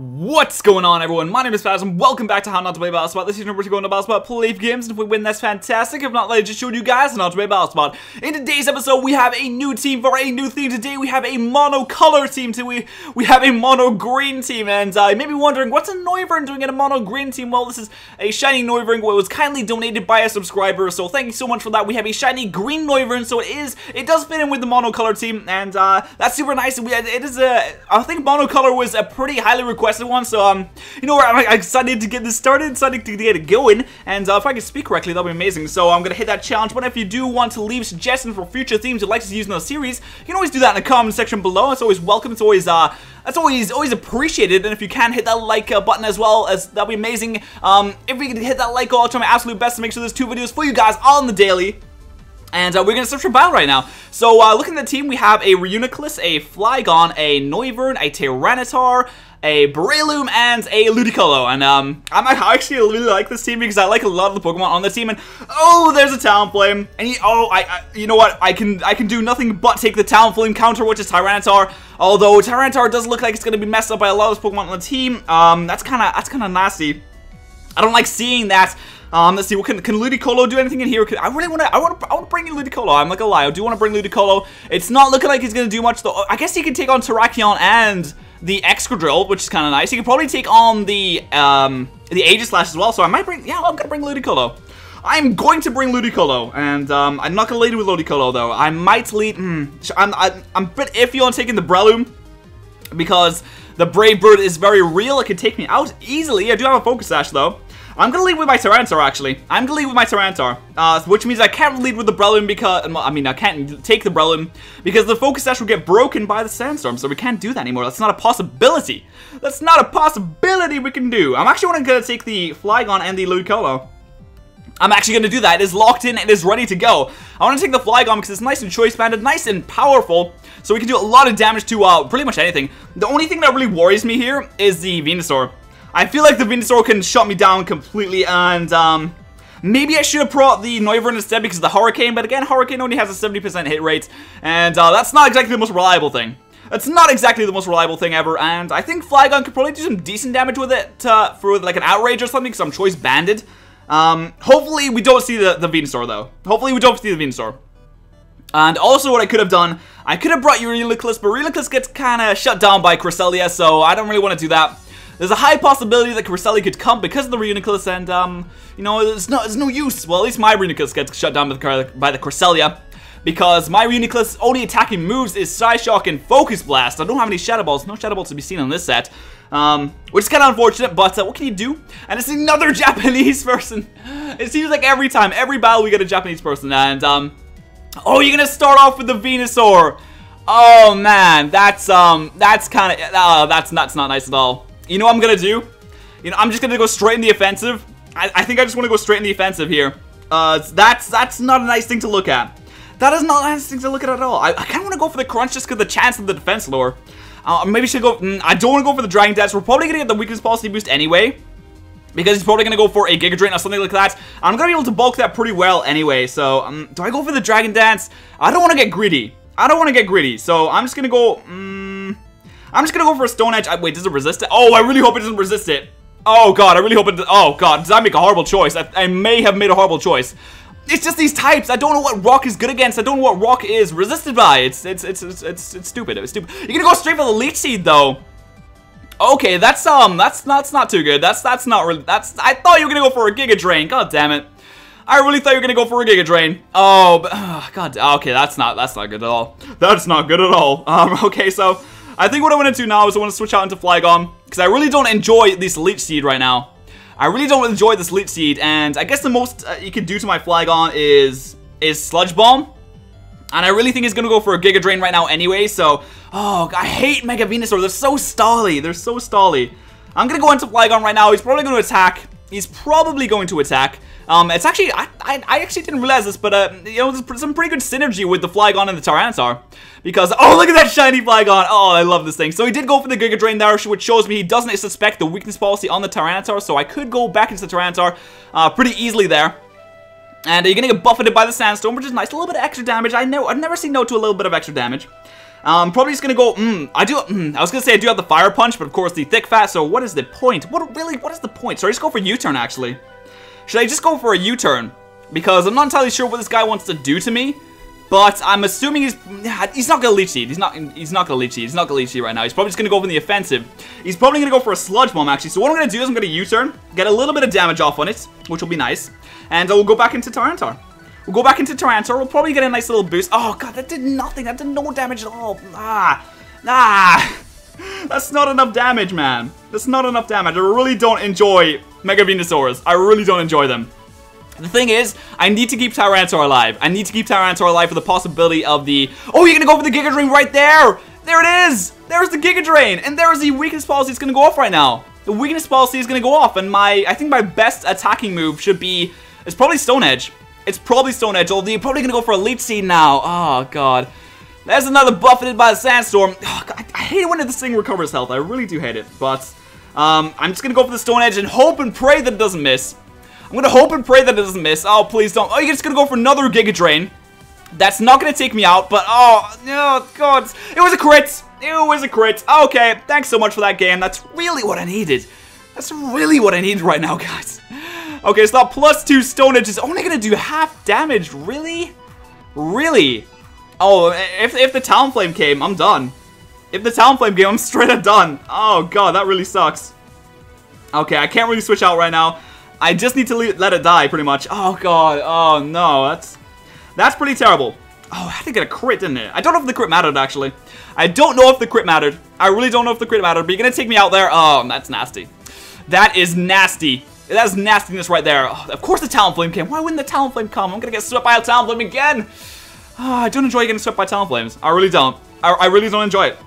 What's going on everyone? My name is Faz and welcome back to How Not to Play Battlespot. This is number to go into Battlespot play games and if we win that's fantastic. If not, I just showed you guys how not to play Battlespot. In today's episode we have a new team for a new theme. Today we have a mono-color team. Today we, we have a mono-green team and uh, you may be wondering what's a Noivern doing in a mono-green team? Well this is a shiny Noivern what was kindly donated by a subscriber so thank you so much for that. We have a shiny green Noivern so it is, it does fit in with the mono-color team and uh, that's super nice. We, it is a, I think mono-color was a pretty highly requested one, so, um, you know, I'm, excited to get this started, excited to get it going, and uh, if I can speak correctly, that'll be amazing. So I'm gonna hit that challenge, but if you do want to leave suggestions for future themes you'd like to use in the series, you can always do that in the comment section below. It's always welcome. It's always, uh, that's always always appreciated. And if you can hit that like uh, button as well, as that'd be amazing. Um, if we can hit that like, I'll try my absolute best to make sure there's two videos for you guys on the daily. And uh, we're going to search for battle right now. So, uh, looking at the team, we have a Reuniclus, a Flygon, a Noivern, a Tyranitar, a Breloom, and a Ludicolo. And um, I'm actually really like this team because I like a lot of the Pokemon on the team. And oh, there's a Talonflame. And oh, I, I, you know what? I can I can do nothing but take the Talonflame counter, which is Tyranitar. Although Tyranitar does look like it's going to be messed up by a lot of Pokemon on the team. Um, that's kind of that's kind of nasty. I don't like seeing that. Um, let's see. What can can Ludicolo do anything in here? I really want to. I want to. I want to bring in Ludicolo. I'm like a lie. I do want to bring Ludicolo. It's not looking like he's gonna do much though. I guess he can take on Terrakion and the Excadrill, which is kind of nice. You can probably take on the um the Aegislash as well. So I might bring. Yeah, I'm gonna bring Ludicolo. I'm going to bring Ludicolo, and um, I'm not gonna lead with Ludicolo though. I might lead. Hmm, I'm, I'm a bit iffy on taking the Breloom because the Brave Bird is very real. It can take me out easily. I do have a Focus Sash though. I'm gonna lead with my Tyranitar, actually. I'm gonna lead with my Tyranitar, uh, which means I can't lead with the Breloom because, I mean, I can't take the Breloom because the Focus Sash will get broken by the Sandstorm, so we can't do that anymore. That's not a possibility. That's not a possibility we can do. I'm actually gonna take the Flygon and the Ludicolo. I'm actually going to do that. It is locked in. It is ready to go. I want to take the Flygon because it's nice and choice banded, nice and powerful. So we can do a lot of damage to uh, pretty much anything. The only thing that really worries me here is the Venusaur. I feel like the Venusaur can shut me down completely and um, maybe I should have brought the Noivern instead because of the Hurricane, but again, Hurricane only has a 70% hit rate and uh, that's not exactly the most reliable thing. That's not exactly the most reliable thing ever, and I think Flygon could probably do some decent damage with it uh, for like an Outrage or something because I'm Choice Banded. Um, hopefully we don't see the, the Venusaur though. Hopefully we don't see the Venusaur. And also what I could have done, I could have brought Reuniclus, but Reuniclus gets kind of shut down by Cresselia, so I don't really want to do that. There's a high possibility that Cresselia could come because of the Reuniclus, and, um, you know, there's no, there's no use. Well, at least my Reuniclus gets shut down by the, by the. Because my Reuniclus only attacking moves is Psyshock and Focus Blast. I don't have any Shadow Balls. No Shadow Balls to be seen on this set. Um, which is kind of unfortunate, but uh, what can you do? And it's another Japanese person. It seems like every time, every battle we get a Japanese person, and, um... Oh, you're gonna start off with the Venusaur! Oh, man, that's, um, that's kind of, uh, that's, that's not nice at all. You know what I'm gonna do? You know, I'm just gonna go straight in the offensive. I, I think I just want to go straight in the offensive here. Uh, that's that's not a nice thing to look at. That is not a nice thing to look at at all. I, I kind of want to go for the crunch just because the chance of the defense lower. Uh, maybe should go. Mm, I don't want to go for the Dragon Dance. We're probably gonna get the weakness policy boost anyway. Because he's probably going to go for a Giga Drain or something like that. I'm going to be able to bulk that pretty well anyway. So, um, do I go for the Dragon Dance? I don't want to get greedy. I don't want to get greedy. So, I'm just going to go... Um, I'm just gonna go for a Stone Edge. I, wait, does it resist it? Oh, I really hope it doesn't resist it. Oh god, I really hope it. Oh god, did I make a horrible choice? I, I may have made a horrible choice. It's just these types. I don't know what rock is good against. I don't know what rock is resisted by. It's it's it's it's it's, it's stupid. It's stupid. You're gonna go straight for the leech seed though. Okay, that's um, that's not that's not too good. That's that's not really. That's I thought you were gonna go for a Giga Drain. God damn it. I really thought you were gonna go for a Giga Drain. Oh, but, oh God. Okay, that's not that's not good at all. That's not good at all. Um. Okay, so. I think what I want to do now is I want to switch out into Flygon, because I really don't enjoy this Leech Seed right now. I really don't enjoy this Leech Seed, and I guess the most uh, you can do to my Flygon is is Sludge Bomb. And I really think he's gonna go for a Giga Drain right now anyway, so... Oh, I hate Mega Venusaur. They're so stally. They're so stally. I'm gonna go into Flygon right now. He's probably gonna attack. He's probably going to attack. Um, it's actually, I, I, I, actually didn't realize this, but, uh, you know, there's some pretty good synergy with the Flygon and the Tyranitar. Because, oh, look at that shiny Flygon. Oh, I love this thing. So he did go for the Giga Drain there, which shows me he doesn't suspect the weakness policy on the Tyranitar, so I could go back into the Tyranitar uh, pretty easily there. And you're gonna get buffeted by the Sandstorm, which is nice. A little bit of extra damage. I know, I've never seen no to a little bit of extra damage. I'm probably just gonna go, mm, I do, mm, I was gonna say I do have the fire punch, but of course the thick fat, so what is the point? What, really, what is the point? Should I just go for U-turn, actually? Should I just go for a U-turn? Because I'm not entirely sure what this guy wants to do to me, but I'm assuming he's, he's not gonna leech seed. He's not, he's not gonna leech seed. He's not gonna leech seed right now. He's probably just gonna go for the offensive. He's probably gonna go for a sludge bomb, actually. So what I'm gonna do is I'm gonna U-turn, get a little bit of damage off on it, which will be nice, and uh, we'll go back into Tyranitar. We'll go back into Tyranitar. We'll probably get a nice little boost. Oh, God, that did nothing. That did no damage at all. Ah. Ah. That's not enough damage, man. That's not enough damage. I really don't enjoy Mega Venusaurs. I really don't enjoy them. The thing is, I need to keep Tyranitar alive. I need to keep Tyranitar alive for the possibility of the... Oh, you're going to go for the Giga Drain right there! There it is! There's the Giga Drain! And there's the weakness policy that's going to go off right now. The weakness policy is going to go off, and my... I think my best attacking move should be... It's probably Stone Edge. It's probably Stone Edge, although you're probably to go for a Leech Seed now. Oh, God. There's another buffeted by the Sandstorm. Oh, God, I hate it when this thing recovers health. I really do hate it. But um, I'm just to go for the Stone Edge and hope and pray that it doesn't miss. I'm to hope and pray that it doesn't miss. Oh, please don't. Oh, you're just to go for another Giga Drain. That's not to take me out, but oh, no, God. It was a crit. It was a crit. Okay, thanks so much for that game. That's really what I needed. That's really what I needed right now, guys. Okay, so that plus two Stone Edge is only going to do half damage. Really? Really? Oh, if, if the Talonflame came, I'm done. If the Talonflame came, I'm straight up done. Oh, God, that really sucks. Okay, I can't really switch out right now. I just need to let it die, pretty much. Oh, God. Oh, no. That's that's pretty terrible. Oh, I had to get a crit, didn't it? I don't know if the crit mattered, actually. I don't know if the crit mattered. I really don't know if the crit mattered, but you're to take me out there. Oh, that's nasty. That is nasty. That's nastiness right there. Oh, of course the Talonflame came. Why wouldn't the Talonflame come? I'm gonna get swept by a Talonflame again. Oh, I don't enjoy getting swept by Talonflames. I really don't. I, I, really don't enjoy it.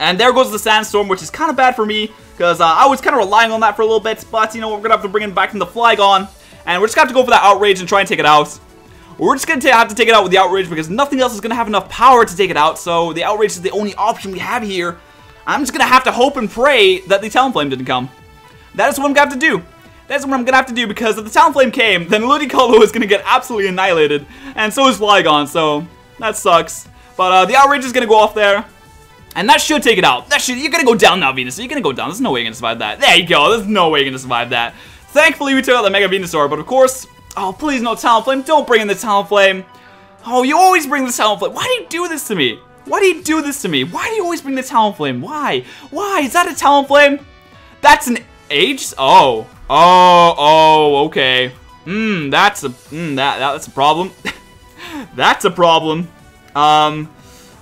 And there goes the Sandstorm, which is kind of bad for me, because uh, I was kind of relying on that for a little bit, but, you know, we're going to have to bring it back in the Flygon, and we're just going to have to go for that Outrage and try and take it out. We're just going to have to take it out with the Outrage, because nothing else is going to have enough power to take it out, so the Outrage is the only option we have here. I'm just going to have to hope and pray that the Talonflame didn't come. That is what I'm going to have to do. That's what I'm gonna have to do because if the Talonflame came, then Ludicolo is gonna get absolutely annihilated, and so is Flygon, so that sucks. But uh, the Outrage is gonna go off there, and that should take it out. That should, you're gonna go down now, Venus. You're gonna go down. There's no way you're gonna survive that. There you go. There's no way you're gonna survive that. Thankfully, we took out the Mega Venusaur, but of course, oh, please no Talonflame. Don't bring in the Talonflame. Oh, you always bring the Talonflame. Why do you do this to me? Why do you do this to me? Why do you always bring the Talonflame? Why? Why? Is that a Talonflame? That's an Age? Oh. Oh, oh, okay. Hmm, that's a, mm, that, that, that's a problem. that's a problem. Um,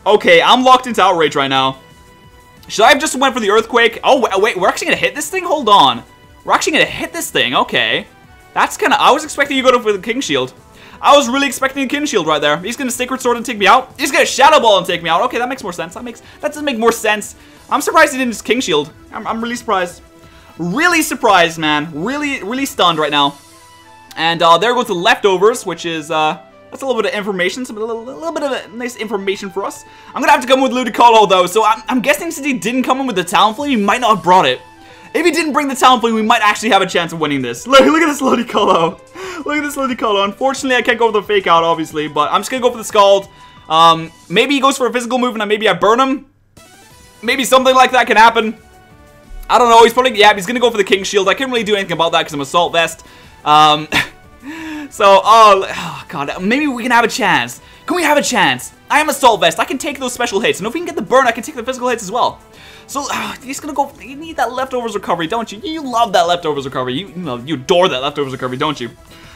okay, I'm locked into Outrage right now. Should I have just went for the Earthquake? Oh, wait, we're actually gonna hit this thing? Hold on. We're actually gonna hit this thing, okay. That's kinda, I was expecting you go for the King Shield. I was really expecting a King Shield right there. He's gonna Sacred Sword and take me out. He's gonna Shadow Ball and take me out. Okay, that makes more sense. That makes, that does make more sense. I'm surprised he didn't just King Shield. I'm, I'm really surprised. Really surprised, man. Really, really stunned right now. And uh, there goes the leftovers, which is, uh, that's a little bit of information, some a little, little, bit of nice information for us. I'm gonna have to come with Ludicolo, though, so I'm, I'm, guessing since he didn't come in with the Talonflame, he might not have brought it. If he didn't bring the Talonflame, we might actually have a chance of winning this. Look, look at this Ludicolo. Look at this Ludicolo. Unfortunately, I can't go with the Fake Out, obviously, but I'm just gonna go for the Scald. Um, maybe he goes for a physical move, and maybe I burn him. Maybe something like that can happen. I don't know. He's probably, yeah, he's going to go for the King Shield. I can't really do anything about that because I'm Assault Vest. Um, so, oh, oh, God. Maybe we can have a chance. Can we have a chance? I am Assault Vest. I can take those special hits. And if we can get the burn, I can take the physical hits as well. So, uh, he's going to go, you need that Leftovers recovery, don't you? You love that Leftovers recovery. You, you, know, you adore that Leftovers recovery, don't you?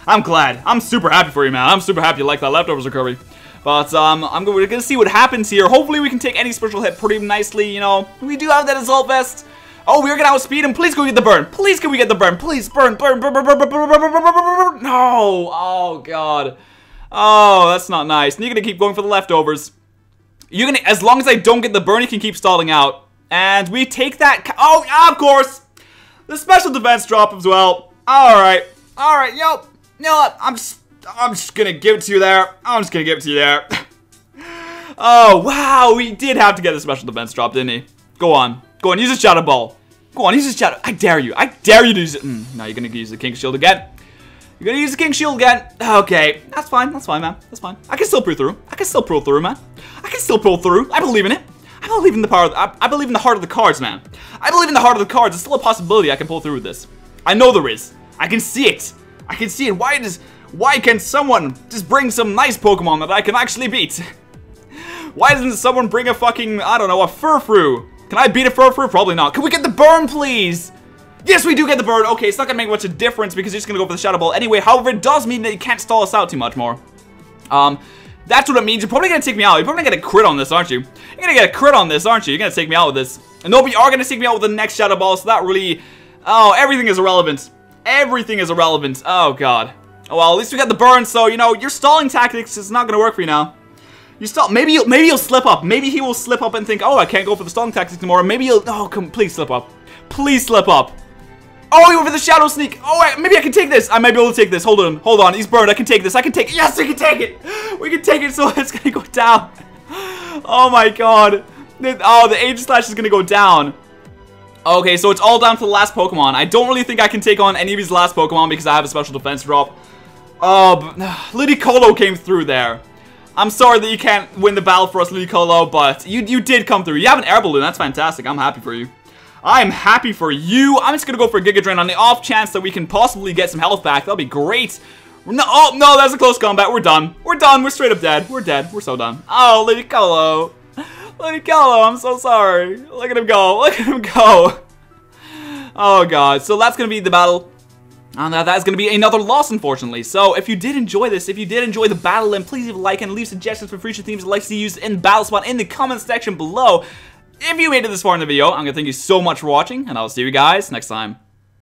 I'm glad. I'm super happy for you, man. I'm super happy you like that Leftovers recovery. But um, I'm we're going to see what happens here. Hopefully we can take any special hit pretty nicely, you know. We do have that Assault Vest. Oh, we're gonna outspeed him. Please go get the burn. Please can we get the burn? Please burn, burn, burn, burn, burn, burn, burn, burn, burn, burn, burn. No. Oh god. Oh, that's not nice. And you're gonna keep going for the leftovers. You're gonna, as long as I don't get the burn, you can keep stalling out. And we take that. Oh, of course. The special defense drop as well. All right. All right. Yo. You know what? I'm just, I'm just gonna give it to you there. I'm just gonna give it to you there. oh wow, we did have to get a special defense drop, didn't he? Go on. Go on, use a Shadow Ball. Go on, use a Shadow. I dare you. I dare you to use it. Mm, now you're to use the King Shield again. You're gonna use the King Shield again. Okay, that's fine. That's fine, man. That's fine. I can still pull through. I can still pull through, man. I can still pull through. I believe in it. I believe in the power. I, I believe in the heart of the cards, man. I believe in the heart of the cards. There's still a possibility I can pull through with this. I know there is. I can see it. I can see it. Why does... Why can someone just bring some nice Pokemon that I can actually beat? Why doesn't someone bring a fucking, I don't know, a Furfrou? Can I beat it for a Furfrou? Probably not. Can we get the burn, please? Yes, we do get the burn. Okay, it's not gonna make much of a difference because he's just gonna go for the Shadow Ball anyway. However, it does mean that he can't stall us out too much more. Um, that's what it means. You're probably gonna take me out. You're probably gonna get a crit on this, aren't you? You're gonna get a crit on this, aren't you? You're gonna take me out with this. And no, but you are gonna take me out with the next Shadow Ball, so that really... Oh, everything is irrelevant. Everything is irrelevant. Oh, God. Oh, well, at least we got the burn, so, you know, your stalling tactics is not gonna work for you now. You stop. Maybe you'll, maybe you'll slip up. Maybe he will slip up and think, oh, I can't go for the stalling tactics tomorrow. Maybe you'll. Oh, come, please slip up. Please slip up. Oh, he went for the shadow sneak. Oh, wait, maybe I can take this. I might be able to take this. Hold on, hold on. He's burned. I can take this. I can take it. Yes, we can take it. We can take it. So it's gonna go down. Oh my god. Oh, the Aegislash is gonna go down. Okay, so it's all down to the last Pokemon. I don't really think I can take on any of his last Pokemon because I have a special defense drop. Oh, Ludicolo came through there. I'm sorry that you can't win the battle for us, Ludicolo, but you, you did come through. You have an air balloon. That's fantastic. I'm happy for you. I'm happy for you. I'm just going to go for Giga Drain on the off chance that we can possibly get some health back. That'll be great. No, oh, no, that's a close combat. We're done. We're done. We're straight up dead. We're dead. We're so done. Oh, Ludicolo. Ludicolo, I'm so sorry. Look at him go. Look at him go. Oh, God. So that's going to be the battle. And uh, that is going to be another loss, unfortunately. So, if you did enjoy this, if you did enjoy the battle, then please leave a like and leave suggestions for future themes you'd like to use in Battle Spot in the comment section below. If you made it this far in the video, I'm going to thank you so much for watching, and I'll see you guys next time.